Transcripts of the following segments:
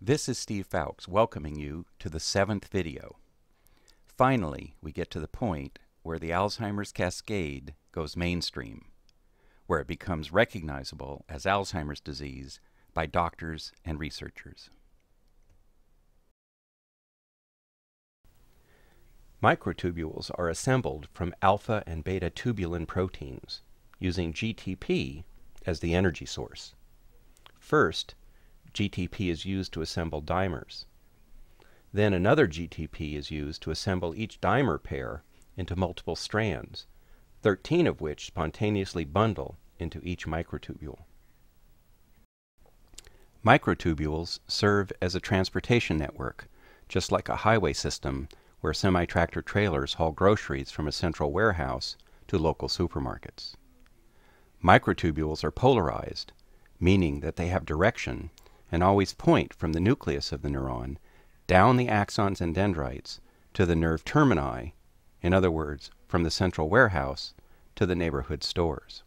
This is Steve Fowkes welcoming you to the seventh video. Finally, we get to the point where the Alzheimer's cascade goes mainstream, where it becomes recognizable as Alzheimer's disease by doctors and researchers. Microtubules are assembled from alpha and beta tubulin proteins using GTP as the energy source. First, GTP is used to assemble dimers. Then another GTP is used to assemble each dimer pair into multiple strands, 13 of which spontaneously bundle into each microtubule. Microtubules serve as a transportation network, just like a highway system where semi-tractor trailers haul groceries from a central warehouse to local supermarkets. Microtubules are polarized, meaning that they have direction and always point from the nucleus of the neuron down the axons and dendrites to the nerve termini, in other words, from the central warehouse to the neighborhood stores.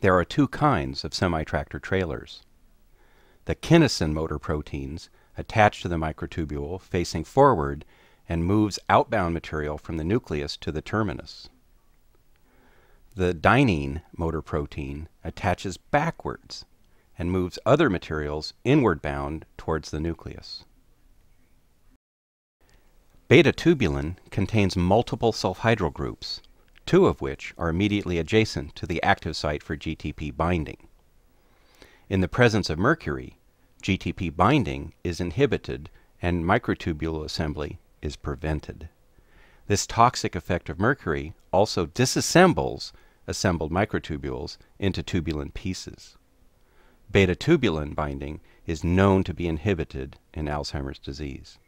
There are two kinds of semi-tractor trailers. The kinesin motor proteins attach to the microtubule facing forward and moves outbound material from the nucleus to the terminus. The dynein motor protein attaches backwards and moves other materials inward bound towards the nucleus. Beta tubulin contains multiple sulfhydryl groups, two of which are immediately adjacent to the active site for GTP binding. In the presence of mercury, GTP binding is inhibited and microtubule assembly is prevented. This toxic effect of mercury also disassembles assembled microtubules into tubulin pieces. Beta tubulin binding is known to be inhibited in Alzheimer's disease.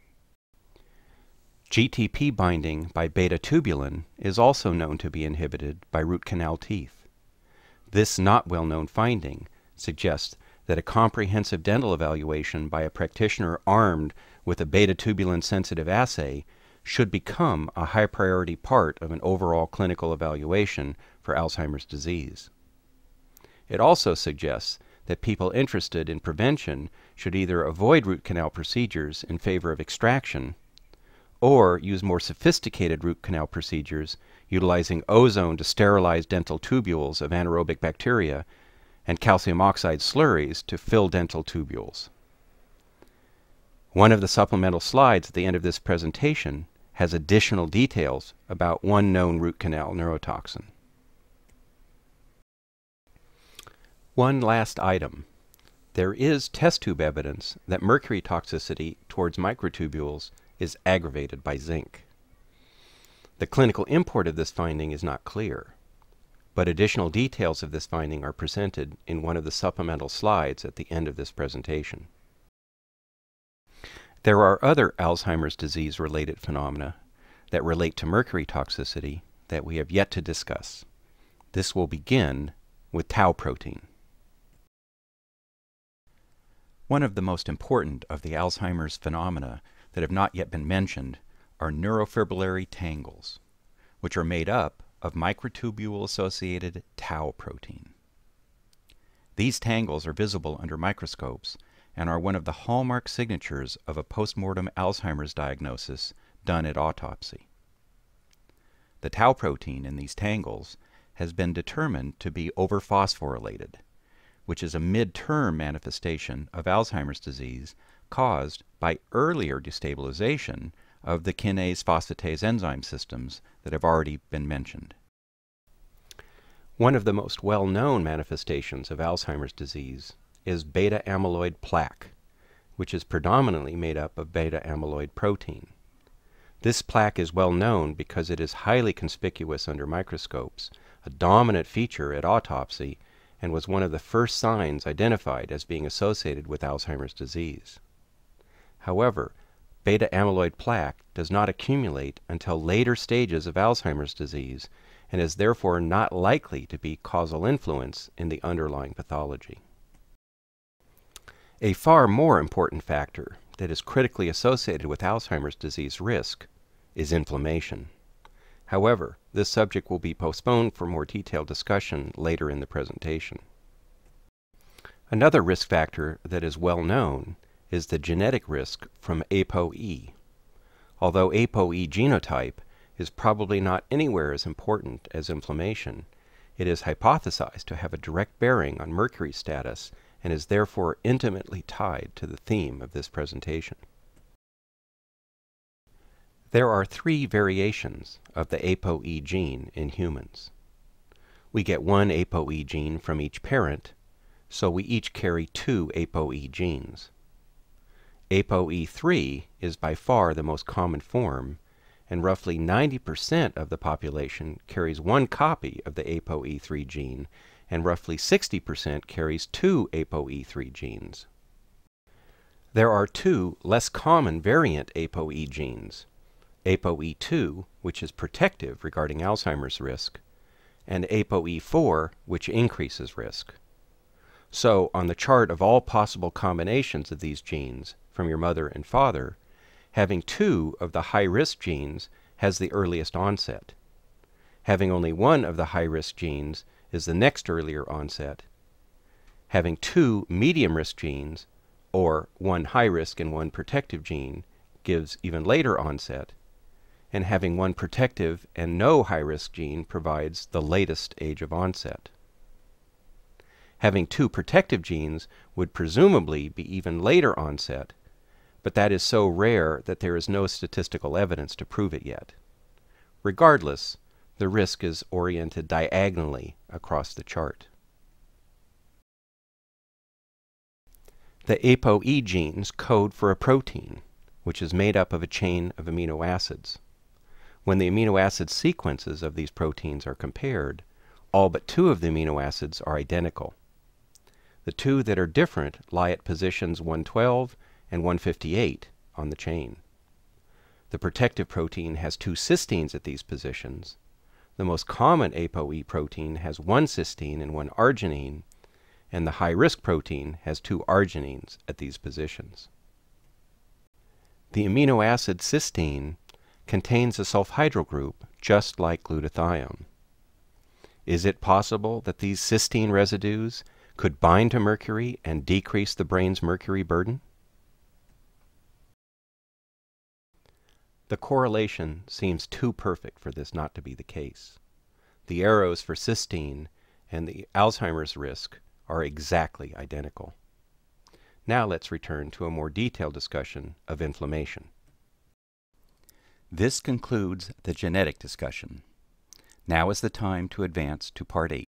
GTP binding by beta tubulin is also known to be inhibited by root canal teeth. This not well known finding suggests that a comprehensive dental evaluation by a practitioner armed with a beta tubulin sensitive assay should become a high priority part of an overall clinical evaluation for Alzheimer's disease. It also suggests that people interested in prevention should either avoid root canal procedures in favor of extraction or use more sophisticated root canal procedures utilizing ozone to sterilize dental tubules of anaerobic bacteria and calcium oxide slurries to fill dental tubules. One of the supplemental slides at the end of this presentation has additional details about one known root canal neurotoxin. One last item. There is test tube evidence that mercury toxicity towards microtubules is aggravated by zinc. The clinical import of this finding is not clear, but additional details of this finding are presented in one of the supplemental slides at the end of this presentation. There are other Alzheimer's disease related phenomena that relate to mercury toxicity that we have yet to discuss. This will begin with tau protein. One of the most important of the Alzheimer's phenomena that have not yet been mentioned are neurofibrillary tangles, which are made up of microtubule associated tau protein. These tangles are visible under microscopes and are one of the hallmark signatures of a postmortem Alzheimer's diagnosis done at autopsy. The tau protein in these tangles has been determined to be overphosphorylated, which is a mid-term manifestation of Alzheimer's disease caused by earlier destabilization of the kinase phosphatase enzyme systems that have already been mentioned. One of the most well-known manifestations of Alzheimer's disease is beta amyloid plaque, which is predominantly made up of beta amyloid protein. This plaque is well known because it is highly conspicuous under microscopes, a dominant feature at autopsy, and was one of the first signs identified as being associated with Alzheimer's disease. However, beta amyloid plaque does not accumulate until later stages of Alzheimer's disease and is therefore not likely to be causal influence in the underlying pathology. A far more important factor that is critically associated with Alzheimer's disease risk is inflammation. However, this subject will be postponed for more detailed discussion later in the presentation. Another risk factor that is well known is the genetic risk from ApoE. Although ApoE genotype is probably not anywhere as important as inflammation, it is hypothesized to have a direct bearing on mercury status and is therefore intimately tied to the theme of this presentation. There are three variations of the ApoE gene in humans. We get one ApoE gene from each parent, so we each carry two ApoE genes. ApoE3 is by far the most common form, and roughly 90% of the population carries one copy of the ApoE3 gene, and roughly 60% carries two ApoE3 genes. There are two less common variant ApoE genes, ApoE2, which is protective regarding Alzheimer's risk, and ApoE4, which increases risk. So, on the chart of all possible combinations of these genes from your mother and father, having two of the high risk genes has the earliest onset. Having only one of the high risk genes is the next earlier onset. Having two medium risk genes, or one high risk and one protective gene, gives even later onset and having one protective and no high risk gene provides the latest age of onset. Having two protective genes would presumably be even later onset, but that is so rare that there is no statistical evidence to prove it yet. Regardless, the risk is oriented diagonally across the chart. The ApoE genes code for a protein, which is made up of a chain of amino acids. When the amino acid sequences of these proteins are compared, all but two of the amino acids are identical. The two that are different lie at positions 112 and 158 on the chain. The protective protein has two cysteines at these positions. The most common ApoE protein has one cysteine and one arginine, and the high risk protein has two arginines at these positions. The amino acid cysteine contains a sulfhydryl group just like glutathione. Is it possible that these cysteine residues could bind to mercury and decrease the brain's mercury burden? The correlation seems too perfect for this not to be the case. The arrows for cysteine and the Alzheimer's risk are exactly identical. Now let's return to a more detailed discussion of inflammation. This concludes the genetic discussion. Now is the time to advance to Part 8.